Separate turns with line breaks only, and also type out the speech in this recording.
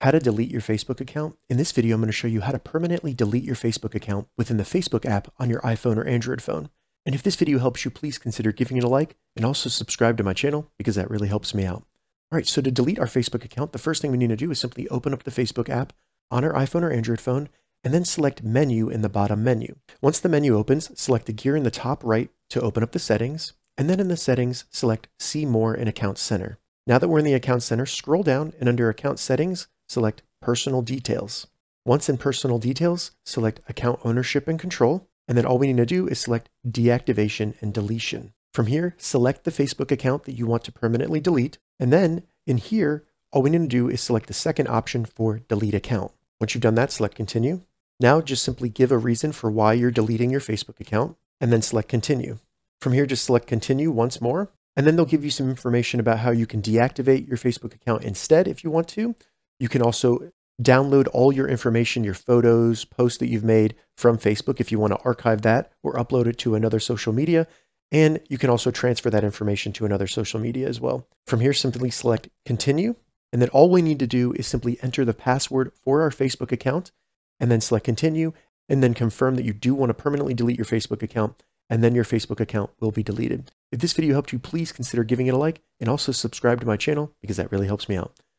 how to delete your Facebook account. In this video, I'm going to show you how to permanently delete your Facebook account within the Facebook app on your iPhone or Android phone. And if this video helps you, please consider giving it a like and also subscribe to my channel because that really helps me out. All right, so to delete our Facebook account, the first thing we need to do is simply open up the Facebook app on our iPhone or Android phone and then select menu in the bottom menu. Once the menu opens, select the gear in the top right to open up the settings, and then in the settings, select see more in account center. Now that we're in the account center, scroll down and under account settings, select personal details. Once in personal details, select account ownership and control, and then all we need to do is select deactivation and deletion. From here, select the Facebook account that you want to permanently delete, and then in here, all we need to do is select the second option for delete account. Once you've done that, select continue. Now just simply give a reason for why you're deleting your Facebook account, and then select continue. From here, just select continue once more, and then they'll give you some information about how you can deactivate your Facebook account instead if you want to. You can also download all your information, your photos, posts that you've made from Facebook if you want to archive that or upload it to another social media. And you can also transfer that information to another social media as well. From here, simply select continue. And then all we need to do is simply enter the password for our Facebook account and then select continue and then confirm that you do want to permanently delete your Facebook account and then your Facebook account will be deleted. If this video helped you, please consider giving it a like and also subscribe to my channel because that really helps me out.